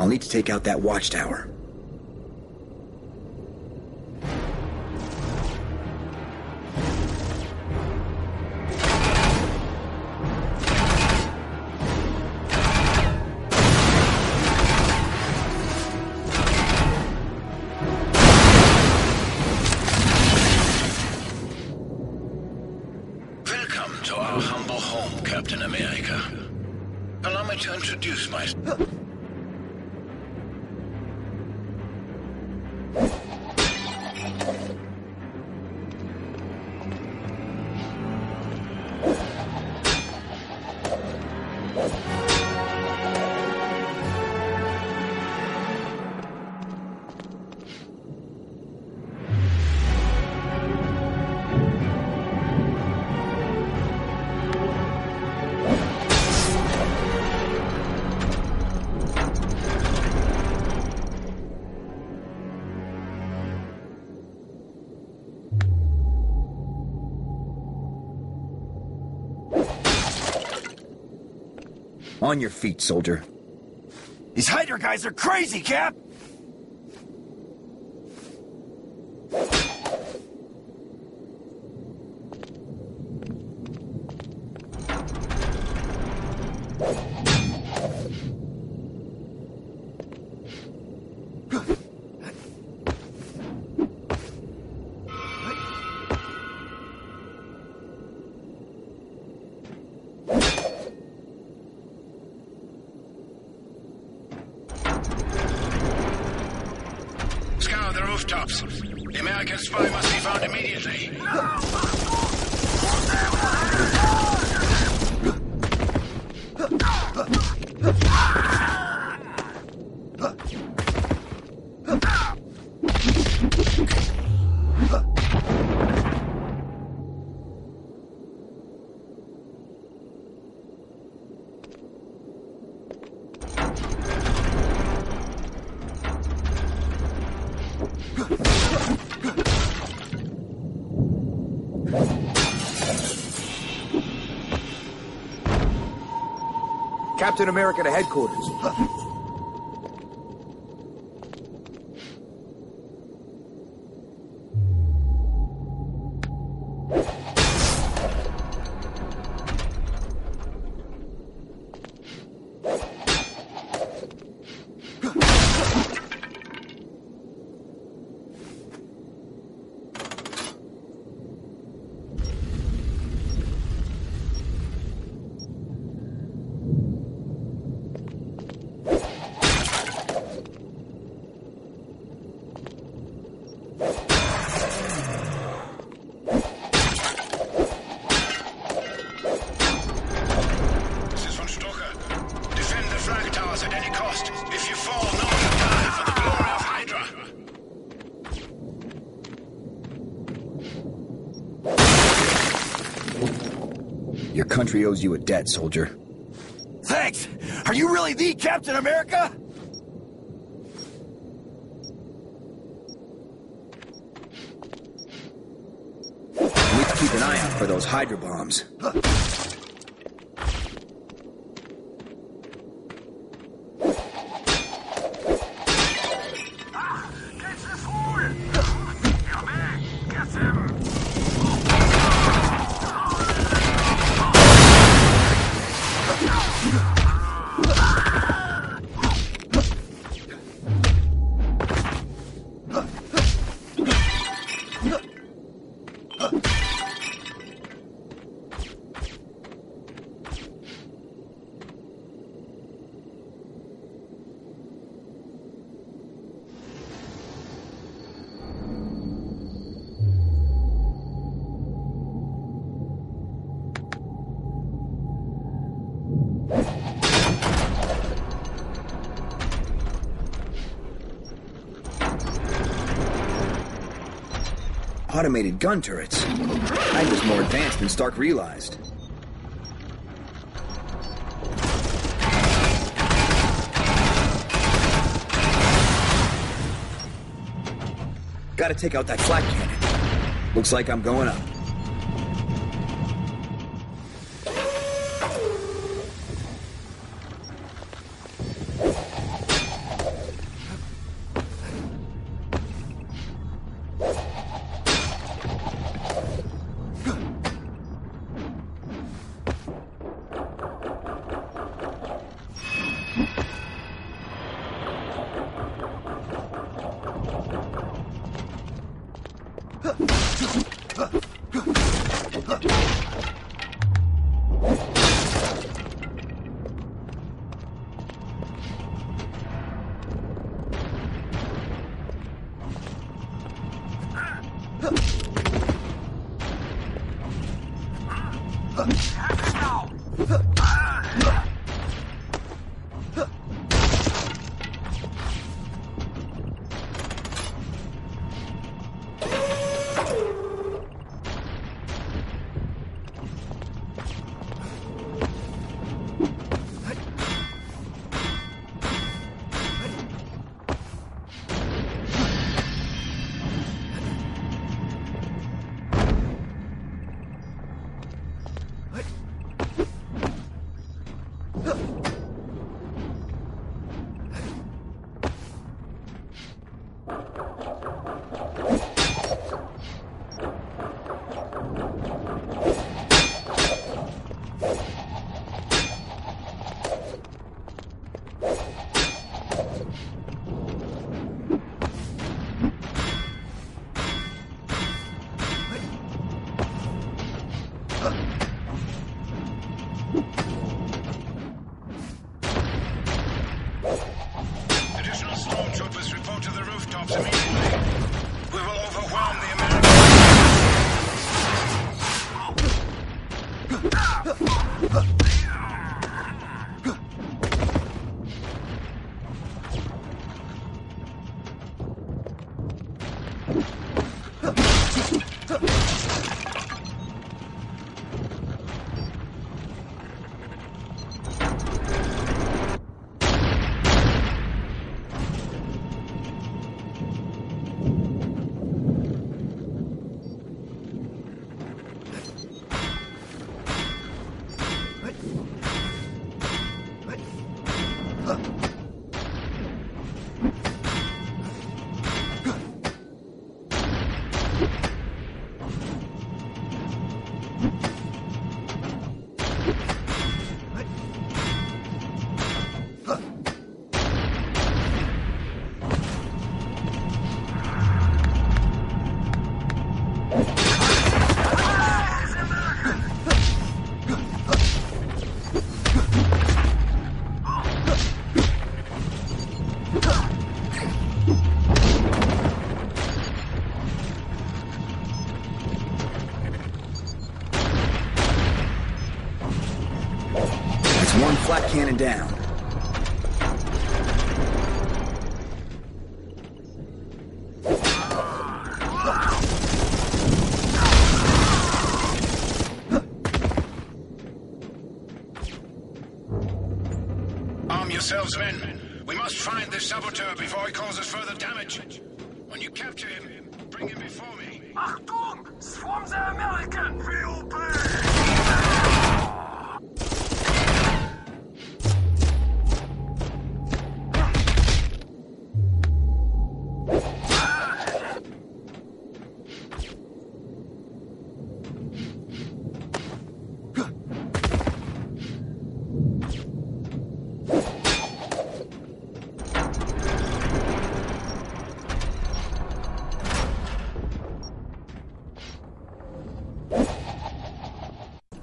I'll need to take out that watchtower. Welcome to our humble home, Captain America. Allow me to introduce myself. On your feet, soldier. These Hydra guys are crazy, Cap! American spy must be found immediately. Captain America to headquarters. This is von Strucker. Defend the flag towers at any cost. If you fall, know you die for the glory of Hydra. Your country owes you a debt, soldier. Thanks! Are you really the Captain America? We need to keep an eye out for those Hydra bombs. 이거 Automated gun turrets. I was more advanced than Stark realized. Gotta take out that flak cannon. Looks like I'm going up. 了。Ha ha ha! That's one flak cannon down. Arm yourselves, men. We must find this saboteur before he causes further damage. When you capture him, bring him before me. Achtung! Swarms are American! Real big!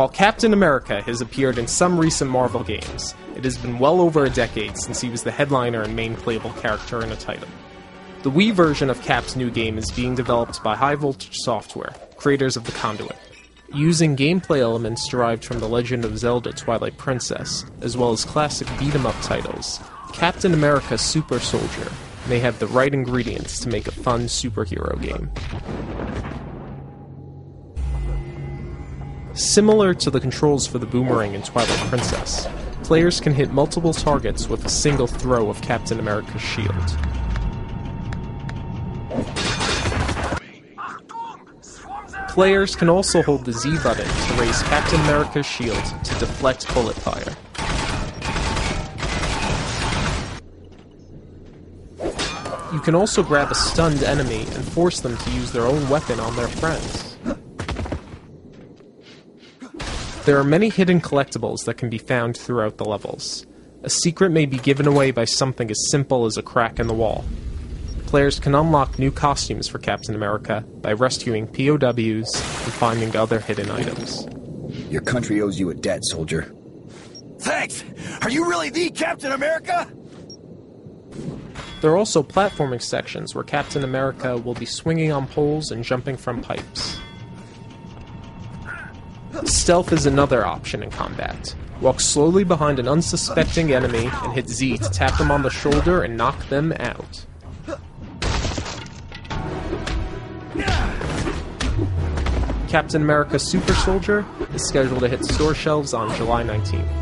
While Captain America has appeared in some recent Marvel games, it has been well over a decade since he was the headliner and main playable character in a title. The Wii version of Cap's new game is being developed by High Voltage Software, creators of The Conduit. Using gameplay elements derived from The Legend of Zelda Twilight Princess, as well as classic beat 'em up titles, Captain America Super Soldier may have the right ingredients to make a fun superhero game. Similar to the controls for the boomerang in Twilight Princess, players can hit multiple targets with a single throw of Captain America's shield. Players can also hold the Z button to raise Captain America's shield to deflect bullet fire. You can also grab a stunned enemy and force them to use their own weapon on their friends. There are many hidden collectibles that can be found throughout the levels. A secret may be given away by something as simple as a crack in the wall. Players can unlock new costumes for Captain America by rescuing POWs and finding other hidden items. Your country owes you a debt, soldier. Thanks! Are you really the Captain America? There are also platforming sections where Captain America will be swinging on poles and jumping from pipes. Stealth is another option in combat. Walk slowly behind an unsuspecting enemy and hit Z to tap them on the shoulder and knock them out. Captain America Super Soldier is scheduled to hit store shelves on July 19th.